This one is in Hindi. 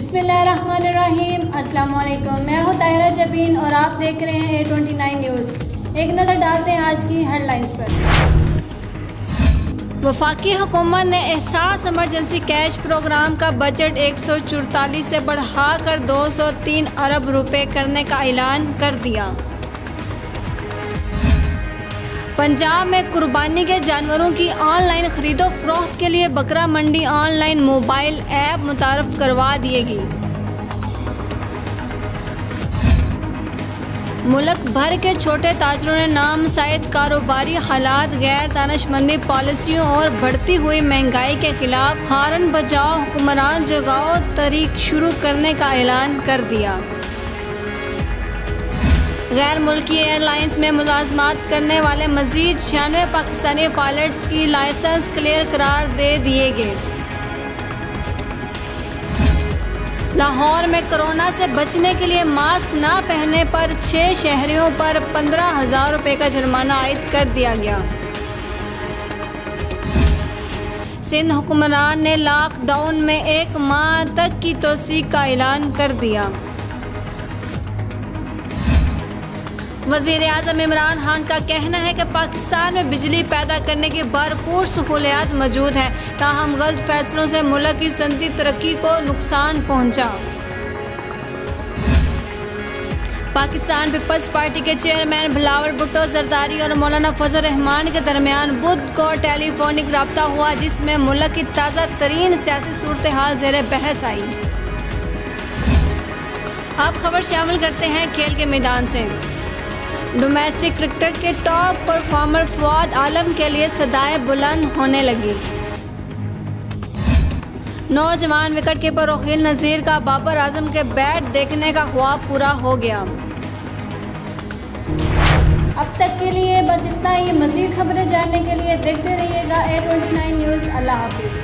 बिस्मिल्लाहिर्रहमानिर्रहीम। अस्सलाम वालेकुम मैं हूँ ताहिरा जबीन और आप देख रहे हैं ए ट्वेंटी नाइन न्यूज़ एक नज़र डालते हैं आज की हेडलाइंस पर। वफाकी हुकूमत ने एहसास एमरजेंसी कैश प्रोग्राम का बजट एक सौ से बढ़ाकर दो सौ तीन अरब रुपए करने का ऐलान कर दिया। पंजाब में कुर्बानी के जानवरों की ऑनलाइन खरीदो फरोख्त के लिए बकरा मंडी ऑनलाइन मोबाइल ऐप मुतारफ़ करवा दिएगी। मुल्क भर के छोटे ताजरों ने नाम शायद कारोबारी हालात गैर दानशमंदी पॉलिसियों और बढ़ती हुई महँगाई के खिलाफ हारन बजाओ हुक्मरान जगाओ तरीक शुरू करने का ऐलान कर दिया। गैर मुल्की एयरलाइंस में मुलाजमत करने वाले मजीद छियानवे पाकिस्तानी पायलट्स की लाइसेंस क्लियर करार दे दिए गए। लाहौर में कोरोना से बचने के लिए मास्क ना पहनने पर छह शहरियों पर पंद्रह हज़ार रुपये का जुर्माना आयद कर दिया गया। सिंध हुक्मरान ने लॉकडाउन में एक माह तक की तोसी का ऐलान कर दिया। वज़ीर अजम इमरान खान का कहना है कि पाकिस्तान में बिजली पैदा करने की भरपूर सहूलियात मौजूद हैं, ताहम गलत फैसलों से मुल्क की सनती तरक्की को नुकसान पहुँचा। पाकिस्तान पीपल्स पार्टी के चेयरमैन बिलावल भुट्टो जरदारी और मौलाना फजल रहमान के दरमियान बुध को टेलीफोनिक रबता हुआ, जिसमें मुल्क की ताज़ा तरीन सियासी सूरत हाल जेर बहस आई। आप खबर शामिल करते हैं खेल के मैदान से। डोमेस्टिक क्रिकेट के टॉप परफॉर्मर फवाद आलम के लिए सदाएँ बुलंद होने लगी। नौजवान विकेट कीपर रोहिल नज़ीर का बाबर आज़म के बैट देखने का ख्वाब पूरा हो गया। अब तक के लिए बस इतना ही। मज़ीद खबरें जानने के लिए देखते रहिएगा ए ट्वेंटी न्यूज़ अल्लाह हाफिज़।